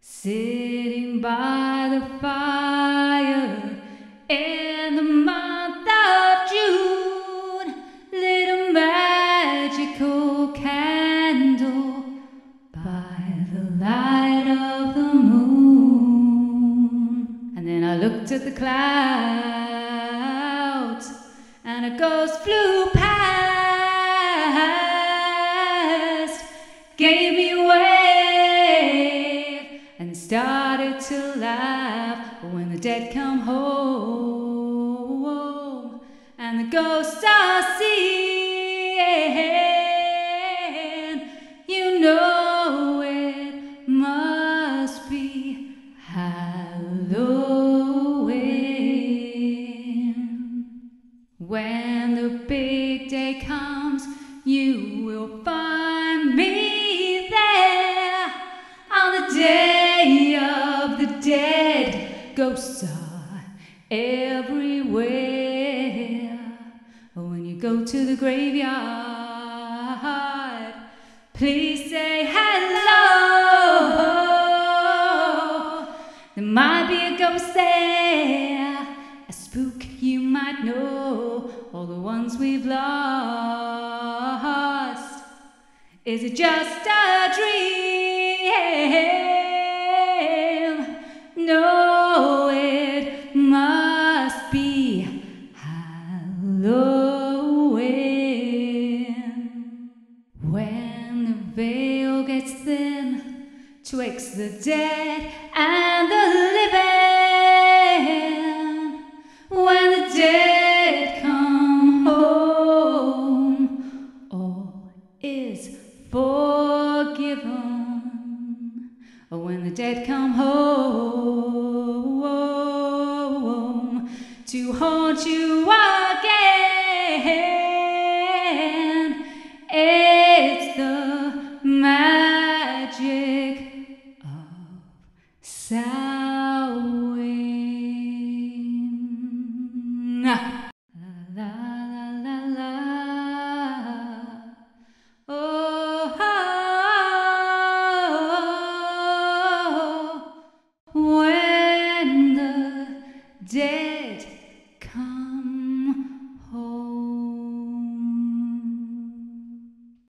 Sitting by the fire in the month of June, lit a magical candle by the light of the moon. And then I looked at the clouds, and a ghost flew past, gave to laugh when the dead come home, and the ghosts are seeing. You know it must be Halloween. When the big day comes, you will find Ghosts are everywhere. When you go to the graveyard, please say hello. There might be a ghost there, a spook you might know, all the ones we've lost. Is it just a dream? Twixt the dead and the living, when the dead come home, all is forgiven. When the dead come home to haunt you. sad.